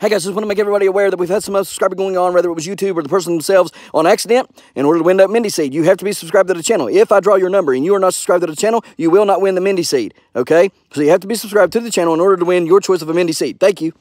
Hey guys, just want to make everybody aware that we've had some subscriber going on, whether it was YouTube or the person themselves on accident. In order to win that Mendi seed, you have to be subscribed to the channel. If I draw your number and you are not subscribed to the channel, you will not win the Mendi seed. Okay? So you have to be subscribed to the channel in order to win your choice of a Mendi seed. Thank you.